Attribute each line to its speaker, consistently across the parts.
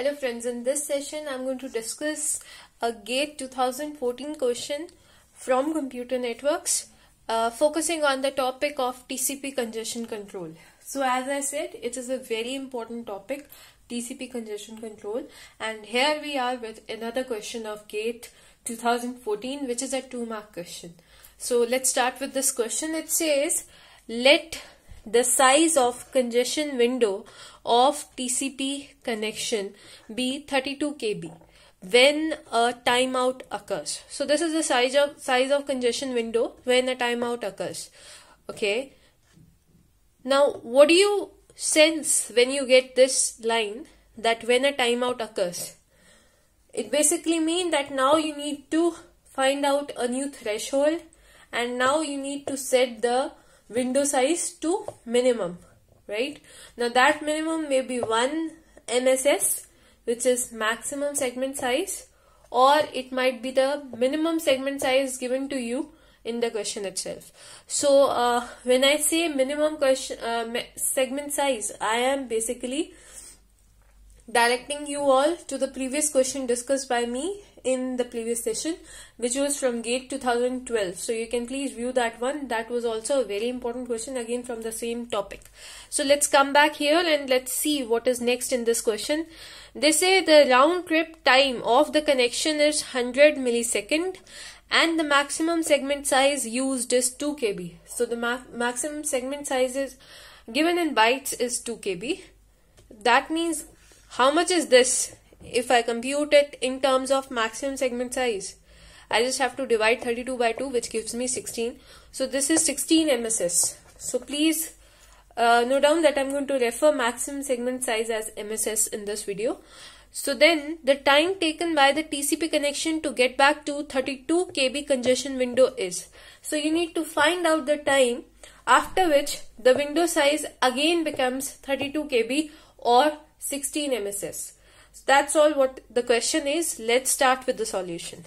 Speaker 1: Hello friends, in this session I'm going to discuss a GATE 2014 question from Computer Networks uh, focusing on the topic of TCP congestion control. So as I said, it is a very important topic, TCP congestion control and here we are with another question of GATE 2014 which is a two mark question. So let's start with this question. It says, let the size of congestion window of TCP connection be 32 KB when a timeout occurs. So this is the size of size of congestion window when a timeout occurs. Okay. Now what do you sense when you get this line that when a timeout occurs? It basically means that now you need to find out a new threshold and now you need to set the window size to minimum right? Now that minimum may be 1 MSS which is maximum segment size or it might be the minimum segment size given to you in the question itself. So uh, when I say minimum question uh, segment size I am basically directing you all to the previous question discussed by me in the previous session which was from gate 2012 so you can please view that one. That was also a very important question again from the same topic. So let's come back here and let's see what is next in this question. They say the round trip time of the connection is 100 millisecond and the maximum segment size used is 2 kb. So the ma maximum segment size is given in bytes is 2 kb. That means how much is this if I compute it in terms of maximum segment size? I just have to divide 32 by 2 which gives me 16. So this is 16 MSS. So please uh, note down that I'm going to refer maximum segment size as MSS in this video. So then the time taken by the TCP connection to get back to 32 KB congestion window is. So you need to find out the time after which the window size again becomes 32 KB or 16 MSS. So that's all what the question is. Let's start with the solution.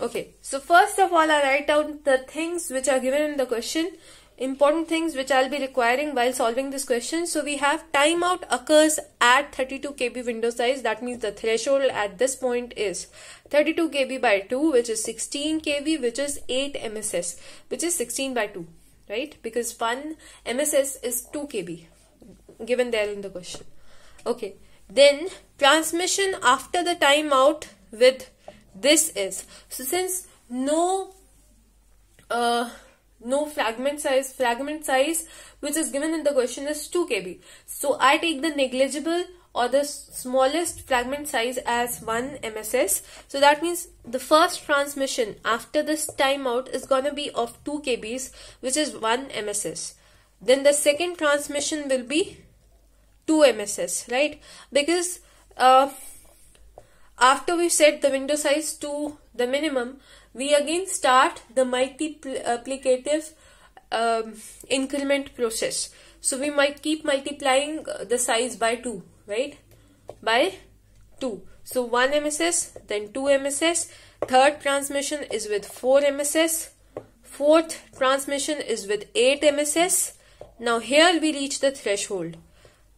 Speaker 1: Okay, so first of all, I write down the things which are given in the question, important things which I'll be requiring while solving this question. So we have timeout occurs at 32 KB window size. That means the threshold at this point is 32 KB by 2, which is 16 KB, which is 8 MSS, which is 16 by 2, right? Because 1 MSS is 2 KB given there in the question. Okay. Then transmission after the timeout with this is. So since no uh, no fragment size fragment size which is given in the question is 2 kb so i take the negligible or the smallest fragment size as 1 mss so that means the first transmission after this timeout is going to be of 2 kbs which is 1 mss then the second transmission will be 2 MSS, right? Because uh, after we set the window size to the minimum, we again start the multiplicative um, increment process. So we might keep multiplying the size by 2, right? By 2. So 1 MSS, then 2 MSS. Third transmission is with 4 MSS. Fourth transmission is with 8 MSS. Now here we reach the threshold.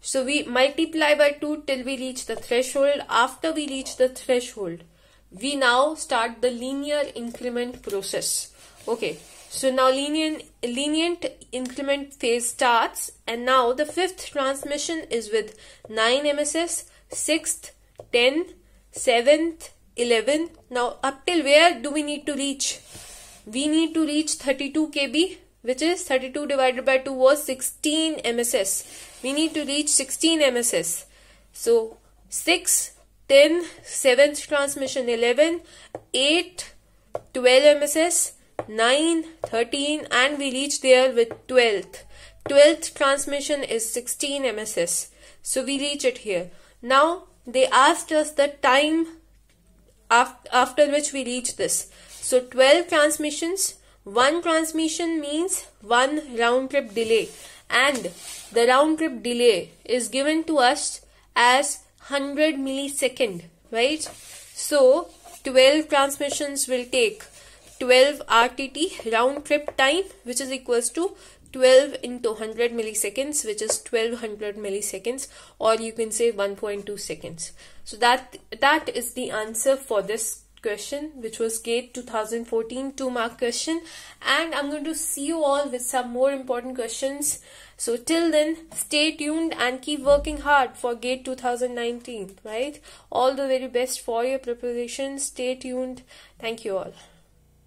Speaker 1: So we multiply by 2 till we reach the threshold. After we reach the threshold, we now start the linear increment process. Okay. So now lenient, lenient increment phase starts and now the fifth transmission is with 9 MSS, 6th, 10, 7th, 11. Now up till where do we need to reach? We need to reach 32 KB which is 32 divided by 2 was 16 MSS. We need to reach 16 MSS. So 6, 10, 7th transmission 11, 8, 12 MSS, 9, 13 and we reach there with 12th. 12th transmission is 16 MSS. So we reach it here. Now they asked us the time after which we reach this. So 12 transmissions one transmission means one round trip delay and the round trip delay is given to us as 100 millisecond, right? So 12 transmissions will take 12 RTT round trip time which is equals to 12 into 100 milliseconds which is 1200 milliseconds or you can say 1.2 seconds so that that is the answer for this question which was gate 2014 2 mark question. And i'm going to see you all with some more important questions. So till then stay tuned and keep working hard for gate 2019 right? All the very best for your preparation. Stay tuned. Thank you all